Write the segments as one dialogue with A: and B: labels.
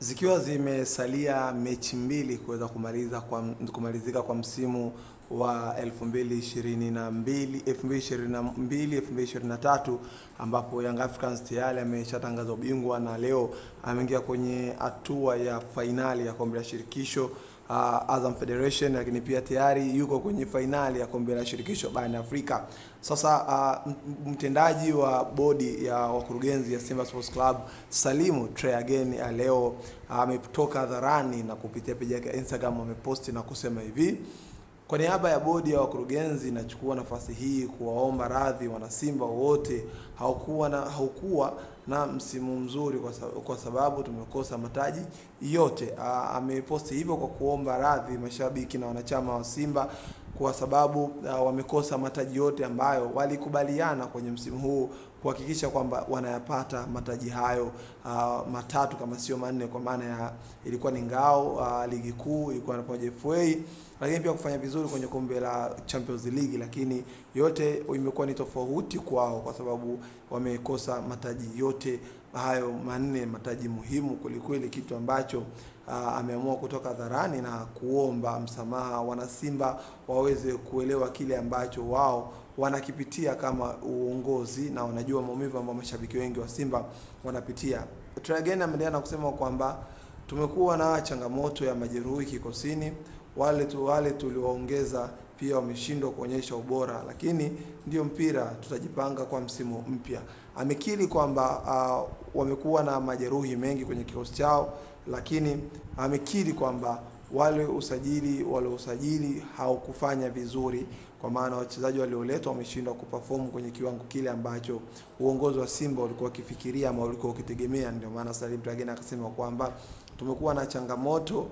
A: Zikiwa zimesalia mechi mbili kuweza kumaliza kwa, kumalizika kwa msimu wa 2022 2022 2023 ambapo Young Africans tayari ameshatangaza ubingwa na leo ameingia kwenye hatua ya fainali ya kombe la shirikisho uh, Azam Federation, lakini pia tayari yuko kwenye fainali ya kombe la shirikisho barani Afrika. Sasa uh, mtendaji wa bodi ya wakurugenzi ya Simba Sports Club Salimu Treagain leo ametoka uh, hadharani na kupitia peji yake ya Instagram ameposti na kusema hivi kwa niaba ya bodi ya wakurugenzi nachukua nafasi hii kuwaomba radhi wanasimba wote, haukuwa na haukuwa na msimu mzuri kwa sababu, tumekosa mataji yote. Ameposti hivyo kwa kuomba radhi mashabiki na wanachama wa Simba kwa sababu uh, wamekosa mataji yote ambayo walikubaliana kwenye msimu huu kuhakikisha kwamba wanayapata mataji hayo uh, matatu kama sio manne, kwa maana ya ilikuwa ni ngao uh, ligi kuu ilikuwa na pamoja FA, lakini pia kufanya vizuri kwenye kombe la Champions League, lakini yote imekuwa ni tofauti kwao kwa sababu wamekosa mataji yote hayo manne, mataji muhimu kwelikweli, kitu ambacho uh, ameamua kutoka hadharani na kuomba msamaha wanasimba waweze kuelewa kile ambacho wao wanakipitia kama uongozi na wanajua maumivu ambayo mashabiki wengi wa Simba wanapitia. Treagain ameendelea na kusema kwamba tumekuwa na changamoto ya majeruhi kikosini, wale tu wale tuliwaongeza pia wameshindwa kuonyesha ubora, lakini ndio mpira, tutajipanga kwa msimu mpya. Amekiri kwamba uh, wamekuwa na majeruhi mengi kwenye kikosi chao, lakini amekiri kwamba wale usajili wale usajili haukufanya vizuri, kwa maana wachezaji walioletwa wameshindwa kuperform kwenye kiwango kile ambacho uongozi wa Simba ulikuwa ukifikiria ama ulikuwa ukitegemea. Ndio maana Salim Dragina akasema kwamba tumekuwa na changamoto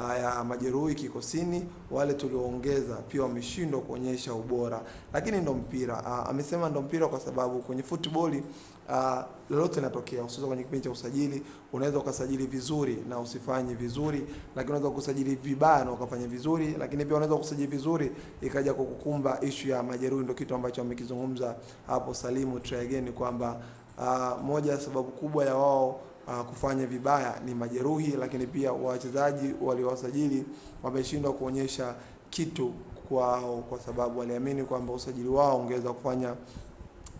A: ya majeruhi kikosini, wale tulioongeza pia wameshindwa kuonyesha ubora, lakini ndo mpira. Uh, amesema ndo mpira kwa sababu kwenye futiboli uh, lolote linatokea, hususan kwenye kipindi cha usajili. Unaweza ukasajili vizuri na usifanye vizuri, lakini unaweza kusajili vibaya na ukafanya vizuri, lakini pia unaweza kusajili vizuri ikaja kukukumba ishu ya majeruhi. Ndio kitu ambacho amekizungumza hapo Salimu Treagain kwamba uh, moja ya sababu kubwa ya wao Uh, kufanya vibaya ni majeruhi, lakini pia wachezaji waliowasajili wameshindwa kuonyesha kitu kwao, kwa sababu waliamini kwamba usajili wao ungeweza kufanya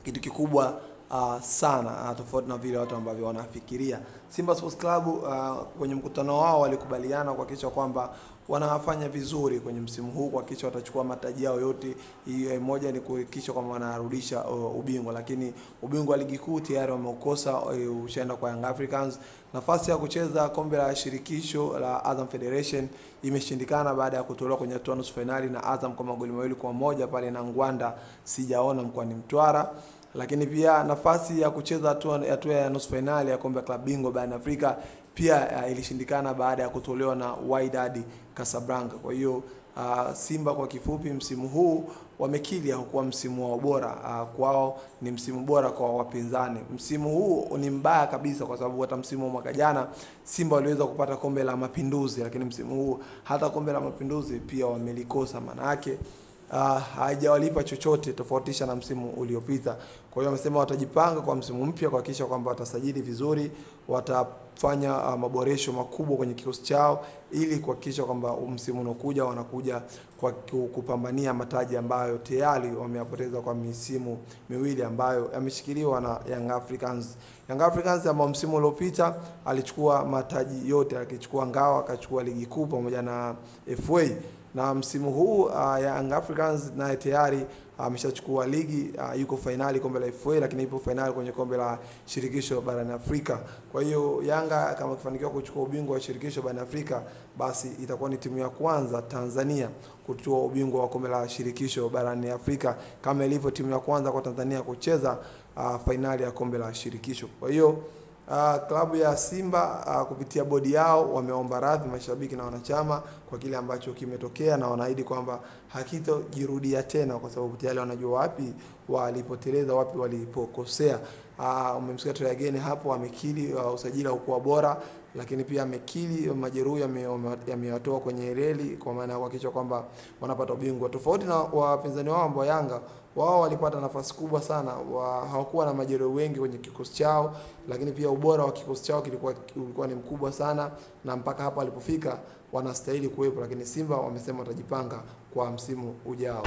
A: kitu kikubwa uh, sana uh, tofauti na vile watu ambavyo wanafikiria. Simba Sports Club uh, kwenye mkutano wao walikubaliana kuhakikisha kwamba wanafanya vizuri kwenye msimu huu, kuhakikisha watachukua mataji yao yote. Hiyo moja ni kuhakikisha kwamba wanarudisha uh, ubingwa, lakini ubingwa wa ligi kuu tayari wameukosa, uh, ushaenda kwa Young Africans. Nafasi ya kucheza kombe la shirikisho la Azam Federation imeshindikana baada ya kutolewa kwenye hatua nusu fainali na Azam kwa magoli mawili kwa moja pale na Ngwanda sijaona mkoani Mtwara lakini pia nafasi ya kucheza hatua ya nusu fainali ya kombe la klabu bingwa barani Afrika pia uh, ilishindikana baada ya kutolewa na Wydad Casablanca. Kwa hiyo uh, Simba kwa kifupi, msimu huu wamekili hukuwa msimu wao bora uh, kwao ni msimu bora kwa wapinzani. Msimu huu ni mbaya kabisa, kwa sababu hata msimu wa mwaka jana Simba waliweza kupata kombe la Mapinduzi, lakini msimu huu hata kombe la Mapinduzi pia wamelikosa. Maana yake Uh, hajawalipa chochote tofautisha na msimu uliopita. Kwa hiyo wamesema watajipanga kwa msimu mpya kuhakikisha kwamba watasajili vizuri, watafanya uh, maboresho makubwa kwenye kikosi chao ili kuhakikisha kwamba msimu unaokuja wanakuja kwa kupambania mataji ambayo tayari wameyapoteza kwa misimu miwili ambayo yameshikiliwa na Young Africans. Young Africans ambao msimu uliopita alichukua mataji yote, akichukua ngao, akachukua ligi kuu pamoja na FA na msimu huu uh, Young Africans naye tayari ameshachukua uh, ligi uh, yuko fainali kombe la FA, lakini ipo fainali kwenye kombe la shirikisho barani Afrika. Kwa hiyo Yanga kama kifanikiwa kuchukua ubingwa wa shirikisho barani Afrika, basi itakuwa ni timu ya kwanza Tanzania kutua ubingwa wa kombe la shirikisho barani Afrika, kama ilivyo timu ya kwanza kwa Tanzania kucheza uh, fainali ya kombe la shirikisho. Kwa hiyo Uh, klabu ya Simba uh, kupitia bodi yao wameomba radhi mashabiki na wanachama kwa kile ambacho kimetokea, na wanaahidi kwamba hakitojirudia tena, kwa sababu tayari wanajua wapi walipoteleza, wapi walipokosea. Uh, umemsikia Treagain hapo amekiri uh, usajili haukuwa bora, lakini pia amekili majeruhi yame- yamewatoa kwenye reli kwa maana ya kuhakikisha kwamba wanapata ubingwa, tofauti na wapinzani wao ambao Yanga wao walipata nafasi kubwa sana. Wa, hawakuwa na majeruhi wengi kwenye kikosi chao, lakini pia ubora wa kikosi chao kilikuwa ulikuwa ni mkubwa sana, na mpaka hapa walipofika wanastahili kuwepo, lakini Simba wamesema watajipanga kwa msimu ujao.